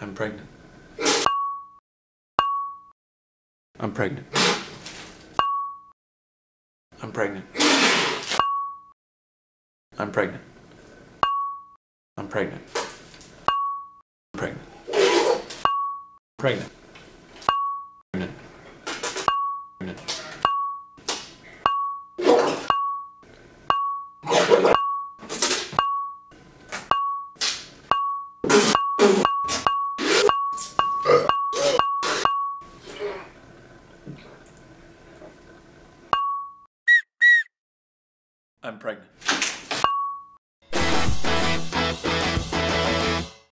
I'm pregnant. I'm pregnant. I'm pregnant. I'm pregnant. I'm pregnant. I'm pregnant. Pregnant. Pregnant. Pregnant. I'm pregnant.